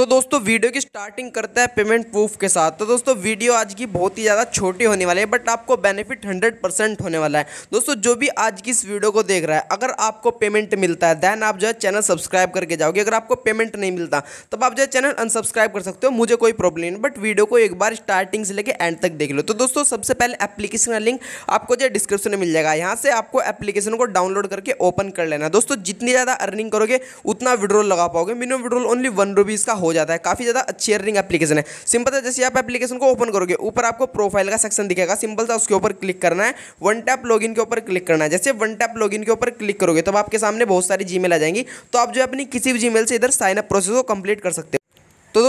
तो दोस्तों, वीडियो की स्टार्टिंग करता है पेमेंट प्रूफ के साथ। तो दोस्तों, वीडियो आज की बहुत ही ज़्यादा छोटी होने वाली है बट आपको बेनिफिट हंड्रेड परसेंट होने वाला है। दोस्तों, जो भी आज की इस वीडियो को देख रहा है, अगर आपको पेमेंट मिलता है देन आप जो है चैनल सब्सक्राइब करके जाओगे। अगर आपको पेमेंट नहीं मिलता, तब आप जो है चैनल अनसब्सक्राइब कर सकते हो, मुझे कोई प्रॉब्लम नहीं बट वीडियो को एक बार स्टार्टिंग से लेकर एंड तक देख लो। तो दोस्तों, सबसे पहले एप्लीकेशन का लिंक आपको जो है डिस्क्रिप्शन में मिल जाएगा। यहाँ से आपको एप्लीकेशन को डाउनलोड करके ओपन कर लेना दोस्तों, जितनी ज़्यादा अर्निंग करोगे, उतना विड्रोल लगा पाओगे। Minimum withdrawal only one rupees का हो जाता है। काफ़ी ज़्यादा अच्छी अर्निंग एप्लीकेशन है। सिंपल सा जैसे आप एप्लीकेशन को ओपन करोगे, ऊपर आपको प्रोफ़ाइल का सेक्शन दिखेगा। सिंपल सा उसके ऊपर क्लिक करना है। वन टैप लॉगिन के ऊपर क्लिक करना है। जैसे वन टैप लॉगिन के ऊपर क्लिक करोगे, तब आपके सामने बहुत सारी जीमेल आ जाएँगी। तो आप जो अपनी किसी भी जीमेल से इधर साइन अप प्रोसेस को कंप्लीट कर सकते हो।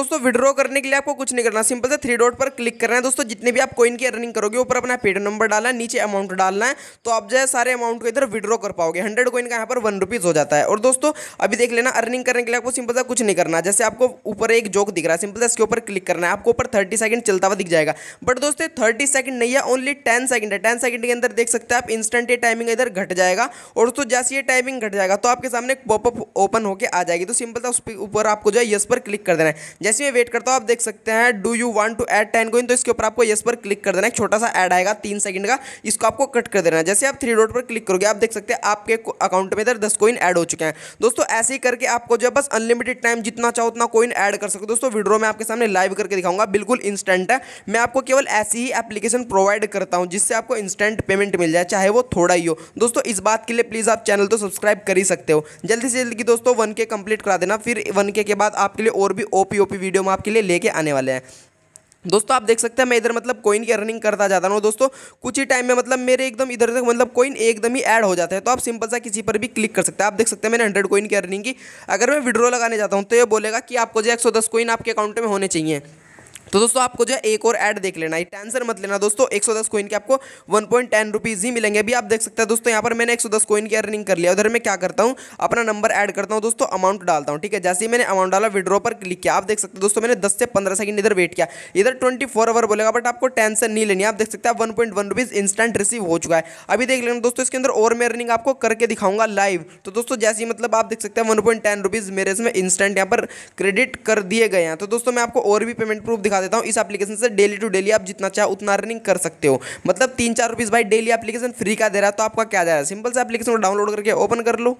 दोस्तों विड्रॉ करने के लिए आपको कुछ नहीं करना सिंपल से थ्री डॉट पर क्लिक करना है। दोस्तों, जितने भी आप कोइन की अर्निंग करोगे, ऊपर अपना पेड नंबर डालना है, नीचे अमाउंट डालना है तो आप जो है सारे अमाउंट को इधर विड्रॉ कर पाओगे। हंड्रेड कोइन का यहाँ पर वन रुपीज़ हो जाता है। और दोस्तों, अभी देख लेना अर्निंग करने के लिए आपको सिंपल सा कुछ नहीं करना। जैसे आपको ऊपर एक जोक दिख रहा है सिंपल से इसके ऊपर क्लिक करना है, आपको ऊपर थर्टी सेकंड चलता हुआ दिख जाएगा। बट दोस्तों थर्टी सेकंड नहीं है ओनली टेन सेकंड है। टेन सेकंड के अंदर देख सकते हैं आप इंस्टेंट ये टाइमिंग इधर घट जाएगा। और दोस्तों, जैसे ये टाइमिंग घट जाएगा तो आपके सामने पॉपअप ओपन होकर आ जाएगी। तो सिंपल सा उस ऊपर आपको जो है यस पर क्लिक कर देना है। जैसे मैं वेट करता तो आप देख सकते हैं do you want to add ten coin तो इसके ऊपर आपको यस पर क्लिक कर देना एक छोटा सा ऐड आएगा, तीन सेकंड का, इसको आपको कट कर देना है। जैसे आप थ्री डॉट पर क्लिक करोगे, आप देख सकते हैं, आपके अकाउंट में इधर दस कोइन ऐड हो चुके हैं। दोस्तों, ऐसे ही करके आपको जो है बस अनलिमिटेड टाइम जितना चाहो उतना कोइन ऐड कर सकते हो। दोस्तों वीडियो में आपके सामने लाइव करके दिखाऊँगा, बिल्कुल इंस्टेंट है। मैं आपको केवल ऐसी ही एप्लीकेशन प्रोवाइड करता हूँ, जिससे आपको इंस्टेंट पेमेंट मिल जाए, चाहे वो थोड़ा ही हो। दोस्तों, इस बात के लिए प्लीज़ आप चैनल तो सब्सक्राइब कर ही सकते हो। जल्दी से जल्दी दोस्तों वन के कंप्लीट करा देना, फिर वन के बाद आपके लिए और भी ओपी ओपी वीडियो में आपके लिए लेके आने वाले हैं। दोस्तों, आप देख सकते हैं, मैं इधर मतलब कोइन की अर्निंग करता जाता हूँ। दोस्तों, कुछ ही टाइम में मतलब मेरे एकदम इधर तक मतलब कोइन एकदम ही ऐड हो जाता है। तो आप सिंपल सा किसी पर भी क्लिक कर सकते हैं। आप देख सकते हैं मैंने हंड्रेड कोइन की अर्निंग की। अगर मैं विड्रॉ लगाने जाता हूँ तो ये बोलेगा कि आपको जो एक सौ दस कोइन आपके अकाउंट में होने चाहिए। तो दोस्तों आपको जो है एक और ऐड देख लेना है टेंशन मत लेना दोस्तों 110 कोइन के आपको वन पॉइंट टेन रुपीज़ ही मिलेंगे। अभी आप देख सकते हैं दोस्तों, यहाँ पर मैंने 110 कोइन की अर्निंग कर लिया, उधर मैं क्या करता हूँ, अपना नंबर ऐड करता हूँ दोस्तों अमाउंट डालता हूँ, ठीक है? जैसे ही मैंने अमाउंट डाला विड्रॉ पर क्लिक किया, आप देख सकते हैं दोस्तों, मैंने दस से पंद्रह सेकंड इधर वेट किया। इधर ट्वेंटी फोर आवर बोलेगा बट आपको टेंशन नहीं लेनी आप देख सकते हैं one point one rupees instant receive हो चुका है। अभी देख लेना दोस्तों, इसके अंदर और मैं अर्निंग आपको करके दिखाऊँगा लाइव तो दोस्तों, जैसे ही मतलब आप देख सकते हैं वन पॉइंट टेन रुपीज़ मेरे इसमें इंस्टेंट यहाँ पर क्रेडिट कर दिए गए हैं। तो दोस्तों, मैं आपको और भी पेमेंट प्रूफ दिखा देता हूँ इस एप्लीकेशन से डेली टू डेली आप जितना चाहे उतना अर्निंग कर सकते हो। मतलब तीन चार रुपीज़ भाई डेली एप्लीकेशन फ्री का दे रहा है तो आपका क्या दे रहा है? सिंपल से एप्लीकेशन को डाउनलोड करके ओपन कर लो।